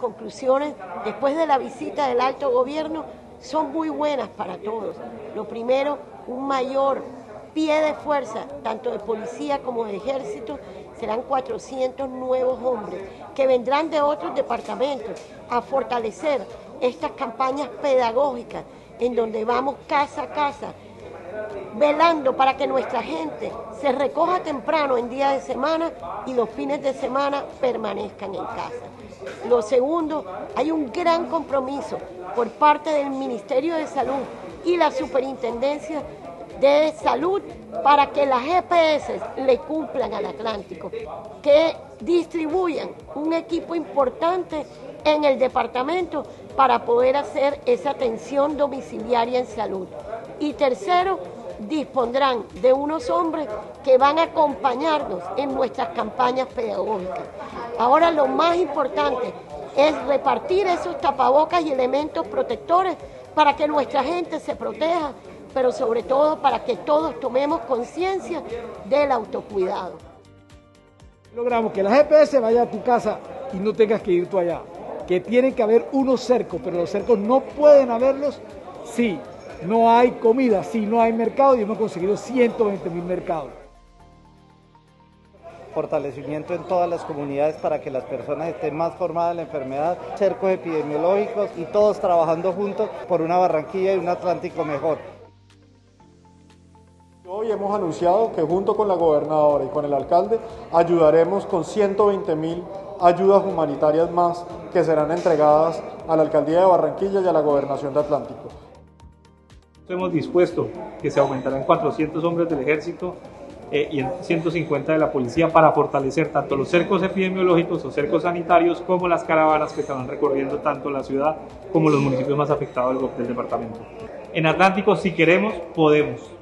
conclusiones después de la visita del alto gobierno son muy buenas para todos. Lo primero, un mayor pie de fuerza, tanto de policía como de ejército, serán 400 nuevos hombres que vendrán de otros departamentos a fortalecer estas campañas pedagógicas en donde vamos casa a casa velando para que nuestra gente se recoja temprano en día de semana y los fines de semana permanezcan en casa. Lo segundo, hay un gran compromiso por parte del Ministerio de Salud y la Superintendencia de Salud para que las GPS le cumplan al Atlántico, que distribuyan un equipo importante en el departamento para poder hacer esa atención domiciliaria en salud. Y tercero, dispondrán de unos hombres que van a acompañarnos en nuestras campañas pedagógicas. Ahora lo más importante es repartir esos tapabocas y elementos protectores para que nuestra gente se proteja, pero sobre todo para que todos tomemos conciencia del autocuidado. Logramos que la GPS vaya a tu casa y no tengas que ir tú allá. Que tienen que haber unos cercos, pero los cercos no pueden haberlos si no hay comida, si no hay mercado y hemos conseguido 120 mil mercados. Fortalecimiento en todas las comunidades para que las personas estén más formadas en la enfermedad, cercos epidemiológicos y todos trabajando juntos por una Barranquilla y un Atlántico mejor. Hoy hemos anunciado que junto con la gobernadora y con el alcalde ayudaremos con 120 mil ayudas humanitarias más que serán entregadas a la alcaldía de Barranquilla y a la gobernación de Atlántico hemos dispuesto que se aumentarán 400 hombres del ejército eh, y 150 de la policía para fortalecer tanto los cercos epidemiológicos o cercos sanitarios como las caravanas que estarán recorriendo tanto la ciudad como los municipios más afectados del, del departamento. En Atlántico, si queremos, podemos.